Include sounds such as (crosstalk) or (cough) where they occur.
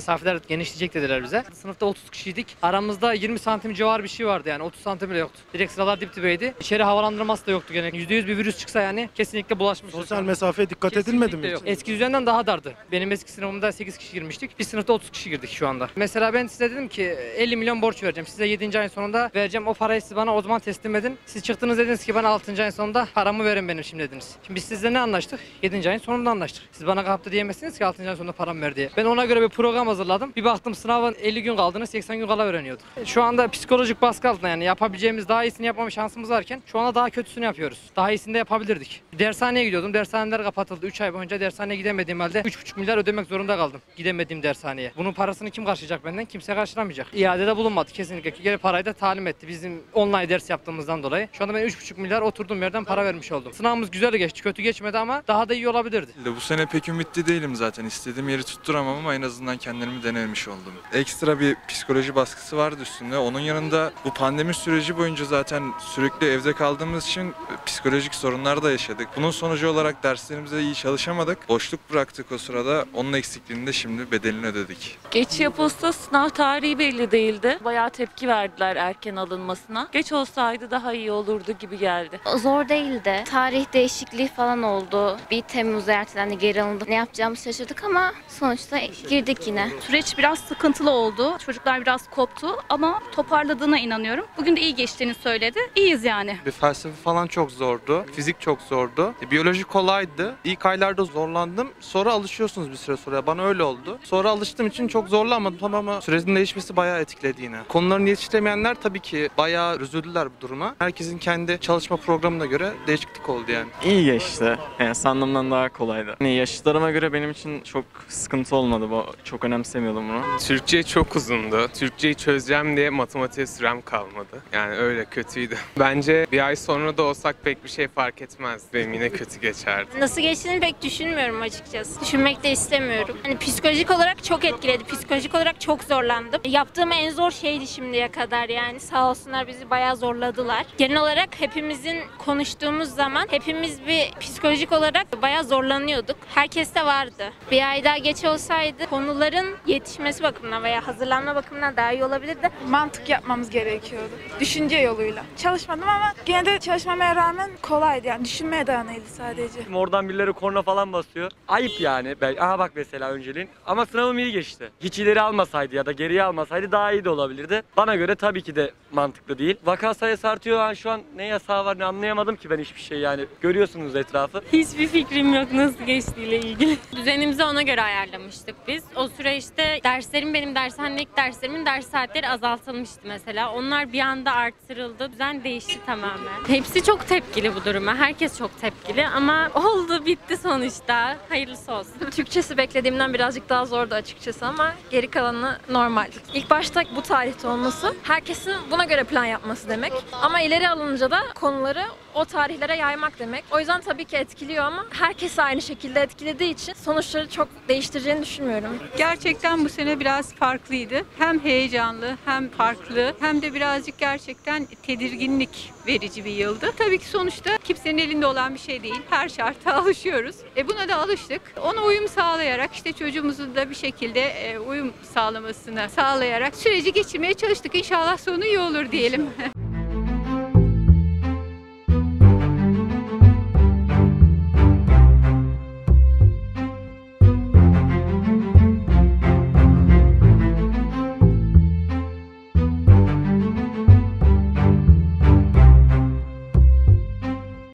Mesafeler genişleyecek dediler bize. Sınıfta 30 kişiydik. Aramızda 20 santim civarı bir şey vardı yani 30 santim bile yoktu. Direkt sıralar dip dibeydi. İçeri havalandırması da yoktu gene. %100 bir virüs çıksa yani kesinlikle bulaşmış. Sosyal mesafeye dikkat edilmedi mi? yok. Eski düzenden daha dardı. Benim eski sınıfımda 8 kişi girmiştik. Bir sınıfta 30 kişi girdik şu anda. Mesela ben size dedim ki 50 milyon borç vereceğim. Size 7. ayın sonunda vereceğim. O parayı siz bana o zaman teslim edin. Siz çıktınız dediniz ki bana 6. ayın sonunda paramı verin benim şimdi dediniz. Şimdi biz sizle ne anlaştık? 7. ayın sonunda anlaştık. Siz bana kaptı diyemezsiniz ki 6. ayın sonunda param ver diye. Ben ona göre bir program hazırladım. Bir baktım sınavın 50 gün kaldığını 80 gün kala öğreniyorduk. Şu anda psikolojik baskı altında yani yapabileceğimiz daha iyisini yapmama şansımız varken şu anda daha kötüsünü yapıyoruz. Daha iyisini de yapabilirdik. Dershaneye gidiyordum. Dershaneler kapatıldı. 3 ay boyunca dershaneye gidemediğim halde 3,5 milyar ödemek zorunda kaldım. Gidemediğim dershaneye. Bunun parasını kim karşılayacak benden? Kimse karşılamayacak. İadede bulunmadı kesinlikle. Geri parayı da talim etti. Bizim online ders yaptığımızdan dolayı. Şu anda ben 3,5 milyar oturduğum yerden para vermiş oldum. Sınavımız güzel geçti. Kötü geçmedi ama daha da iyi olabilirdi. Bu sene pek ümitli değilim zaten. İstediğim yeri tutturamam ama en azından kendimi denemiş oldum. Ekstra bir psikoloji baskısı vardı üstünde. Onun yanında bu pandemi süreci boyunca zaten sürekli evde kaldığımız için psikolojik sorunlar da yaşadık. Bunun sonucu olarak derslerimize iyi çalışamadık. Boşluk bıraktık o sırada. Onun eksikliğini de şimdi bedelini ödedik. Geç yapılsa sınav tarihi belli değildi. Bayağı tepki verdiler erken alınmasına. Geç olsaydı daha iyi olurdu gibi geldi. Zor değildi. Tarih değişikliği falan oldu. Bir Temmuz ertelendi geri alındı. Ne yapacağımızı şaşırdık ama sonuçta girdik yine. Süreç biraz sıkıntılı oldu. Çocuklar biraz koptu ama toparladığına inanıyorum. Bugün de iyi geçtiğini söyledi. İyiyiz yani. Bir felsefe falan çok zordu. Fizik çok zordu. E, Biyoloji kolaydı. İlk aylarda zorlandım. Sonra alışıyorsunuz bir süre sonra. Bana öyle oldu. Sonra alıştığım için çok zorlanmadım ama sürecin değişmesi bayağı etkiledi yine. Konularını yetiştiremeyenler tabii ki bayağı üzüldüler bu duruma. Herkesin kendi çalışma programına göre değişiklik oldu yani. İyi geçti. Yani sandığımdan daha kolaydı. Yani yaşıtlarıma göre benim için çok sıkıntı olmadı. Bu çok önemsemiyordum bunu. Türkçe çok uzundu. Türkçeyi çözeceğim diye matematiğe sürem kalmadı. Yani öyle kötüydü. Bence bir ay sonra da olsak pek bir şey fark etmez. Benim yine kötü geçerdi. Nasıl geçtiğini pek düşünmüyorum açıkçası. Düşünmek de istemiyorum. Hani psikolojik olarak çok etkiledi. Psikolojik olarak çok zorlandım. Yaptığım en zor şeydi şimdiye kadar yani. Sağ olsunlar bizi bayağı zorladılar. Genel olarak hepimizin konuştuğumuz zaman hepimiz bir psikolojik olarak bayağı zorlanıyorduk. Herkes de vardı. Bir ay daha geç olsaydı konuların yetişmesi bakımından veya hazırlanma bakımından daha iyi olabilirdi. mantık yapmamız gerekiyordu. Düşünce yoluyla. Çalışmadım ama gene de çalışmamaya rağmen kolaydı yani düşünmeye dayanıydı sadece. Oradan birileri korna falan basıyor. Ayıp yani. Ben, aha bak mesela önceliğin. Ama sınavım iyi geçti. Hiç ileri almasaydı ya da geriye almasaydı daha iyi de olabilirdi. Bana göre tabii ki de mantıklı değil. Vaka sayısı artıyor. Yani şu an ne yasağı var ne anlayamadım ki ben hiçbir şey yani. Görüyorsunuz etrafı. Hiçbir fikrim yok nasıl geçtiğiyle ilgili. (laughs) Düzenimizi ona göre ayarlamıştık biz. O süreçte derslerim benim dershanedeki derslerimin ders saatleri azaltılmıştı mesela. Onlar bir anda artırıldı. Düzen değişti tamamen. Hepsi çok tepkili bu duruma. Herkes çok tepkili ama oldu bitti sonuçta. Hayırlısı olsun. Türkçesi beklediğimden birazcık daha zordu açıkçası ama geri kalanı normaldi. İlk başta bu tarihte olması herkesin buna göre plan yapması demek. Ama ileri alınca da konuları o tarihlere yaymak demek. O yüzden tabii ki etkiliyor ama herkes aynı şekilde etkilediği için sonuçları çok değiştireceğini düşünmüyorum. Gerçekten bu sene biraz farklıydı. Hem heyecanlı hem farklı hem de birazcık gerçekten tedirginlik verici bir yıldı. Tabii ki sonuçta kimsenin elinde olan bir şey değil. Her şarta (laughs) alışıyoruz. E buna da alıştık. Ona uyum sağlayarak işte çocuğumuzun da bir şekilde e, uyum sağlamasını sağlayarak süreci geçirmeye çalıştık. İnşallah sonu iyi olur diyelim. (laughs)